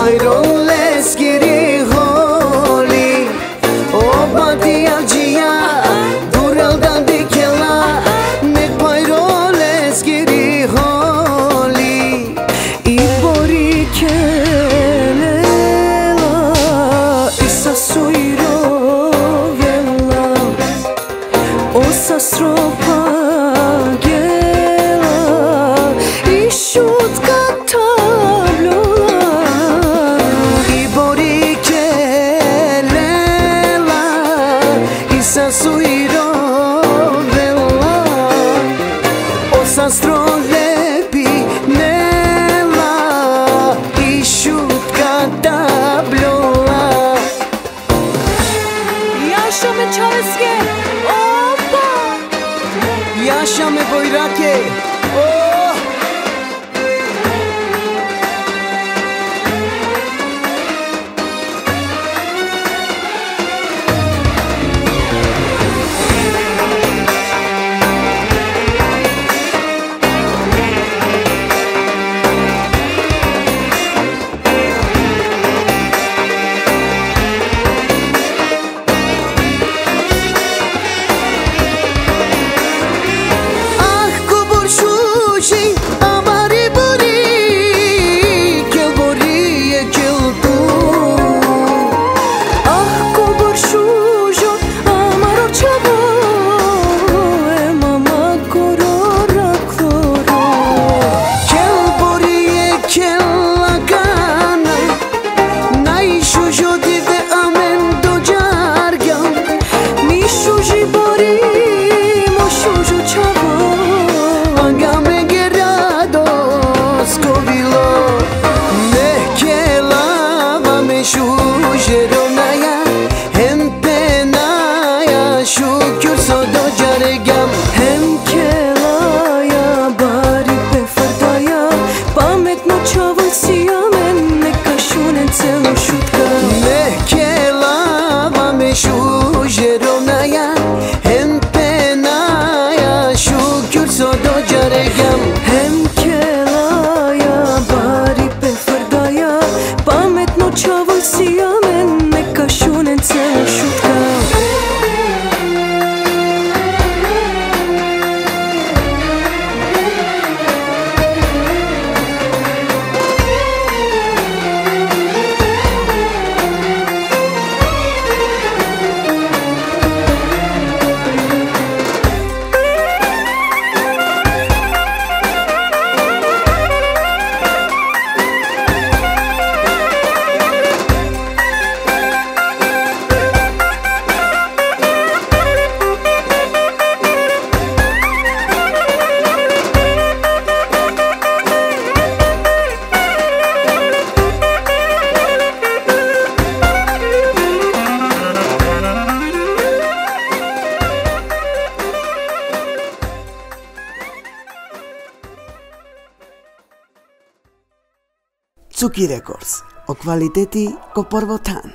I don't μέσα σου ηρόδελα Όσα στρολέπει νέλα ναι, Ίσου καταπλώλα Γιάσα με τσάρεσκε, όπα. Γιάσα με βοηράκε, όπα Цуки Рекордс. О квалитети ко порвотан.